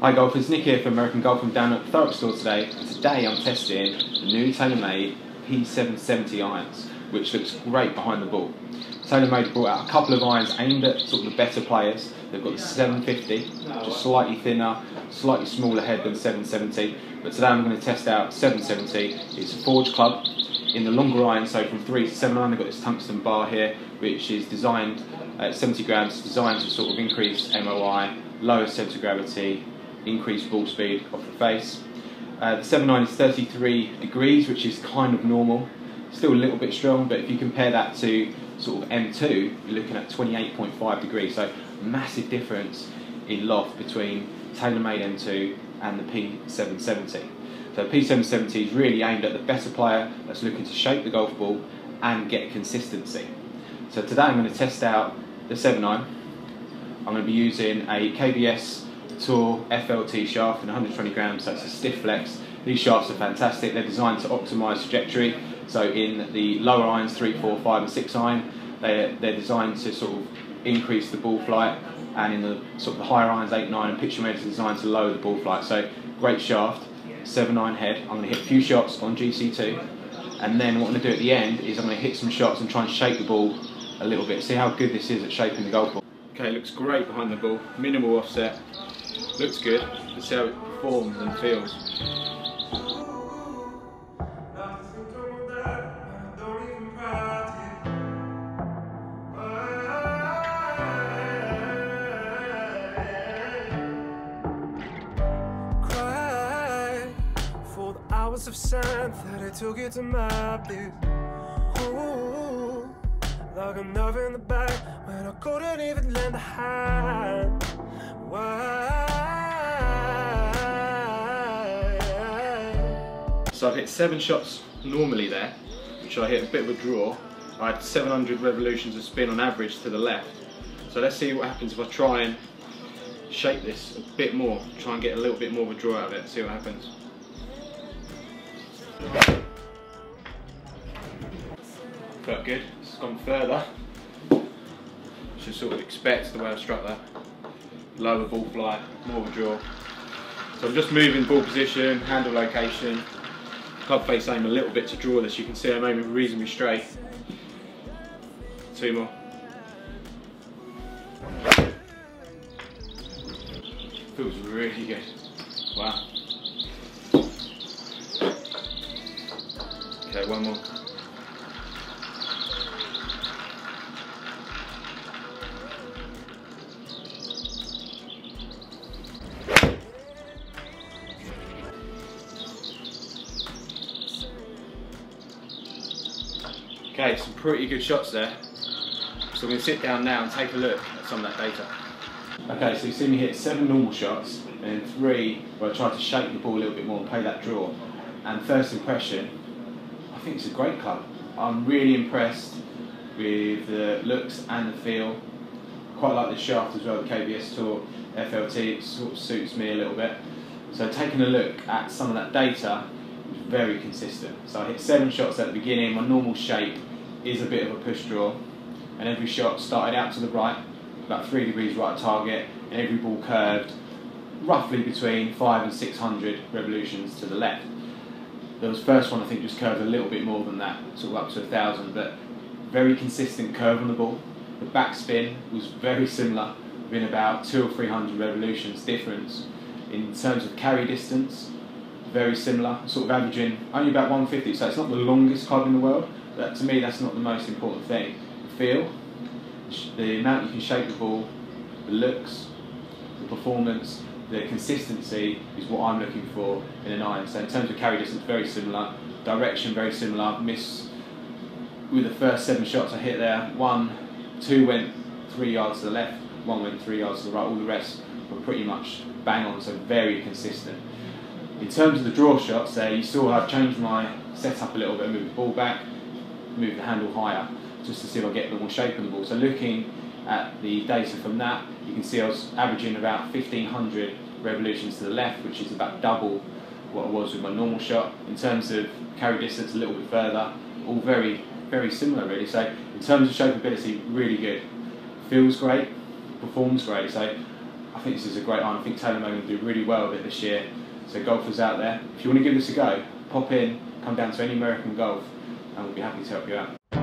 Hi golfers, Nick here from American Golf. I'm down at the Thurrock store today. And today I'm testing the new TaylorMade P770 irons, which looks great behind the ball. TaylorMade brought out a couple of irons aimed at sort of the better players. They've got the 750, just slightly thinner, slightly smaller head than 770. But today I'm going to test out 770. It's a forged club in the longer iron, so from 3 to 7 iron, they've got this tungsten bar here, which is designed at 70 grams, designed to sort of increase MOI, lower centre of gravity, increased ball speed off the face. Uh, the 7.9 is 33 degrees, which is kind of normal. Still a little bit strong, but if you compare that to sort of M2, you're looking at 28.5 degrees. So massive difference in loft between TaylorMade M2 and the P770. So P770 is really aimed at the better player that's looking to shape the golf ball and get consistency. So today I'm going to test out the 7.9. I'm going to be using a KBS Tour FLT shaft in 120 grams, it's a stiff flex. These shafts are fantastic, they're designed to optimise trajectory. So in the lower irons, 3, 4, 5 and 6 iron, they're, they're designed to sort of increase the ball flight and in the sort of the higher irons, 8, 9 and pitcher is designed to lower the ball flight. So great shaft, 7, 9 head. I'm going to hit a few shots on GC2 and then what I'm going to do at the end is I'm going to hit some shots and try and shape the ball a little bit. See how good this is at shaping the golf ball. Okay, looks great behind the ball, minimal offset, Looks good. Let's see how it performs and feels. Cried for the hours of sand that I took it to my bliss. Ooh, like nerve in the back when I couldn't even lend a hand. Why? So I've hit seven shots normally there, which I hit a bit of a draw. I had 700 revolutions of spin on average to the left. So let's see what happens if I try and shape this a bit more, try and get a little bit more of a draw out of it, see what happens. Felt good, it's gone further. Should sort of expect the way I've struck that. Lower ball flight, more of a draw. So I'm just moving ball position, handle location, club face aim a little bit to draw this. You can see I'm aiming reasonably straight. Two more. Feels really good. Wow. Okay, one more. Okay, some pretty good shots there. So going to sit down now and take a look at some of that data. Okay, so you see me hit seven normal shots and three where I tried to shape the ball a little bit more and play that draw. And first impression, I think it's a great club. I'm really impressed with the looks and the feel. Quite like the shaft as well, the KBS Tour FLT, it sort of suits me a little bit. So taking a look at some of that data, very consistent. So I hit seven shots at the beginning, my normal shape is a bit of a push draw, and every shot started out to the right, about three degrees right target, and every ball curved roughly between five and 600 revolutions to the left. The first one I think just curved a little bit more than that, sort of up to a thousand, but very consistent curve on the ball. The backspin was very similar, within about two or three hundred revolutions difference. In terms of carry distance, very similar, sort of averaging only about 150. So it's not the longest club in the world, but to me that's not the most important thing. The feel, the amount you can shape the ball, the looks, the performance, the consistency is what I'm looking for in an iron. So in terms of carry distance, very similar. Direction, very similar. Miss with the first seven shots I hit there. One, two went three yards to the left, one went three yards to the right. All the rest were pretty much bang on, so very consistent. In terms of the draw shots there, you saw I've changed my setup a little bit, moved the ball back, moved the handle higher, just to see if I get the more shape on the ball. So looking at the data from that, you can see I was averaging about 1500 revolutions to the left, which is about double what I was with my normal shot. In terms of carry distance, a little bit further, all very, very similar really. So in terms of shapeability, really good. Feels great, performs great. So I think this is a great iron. I think Taylor will do really well with it this year. So golfers out there, if you want to give this a go, pop in, come down to any American Golf, and we'll be happy to help you out.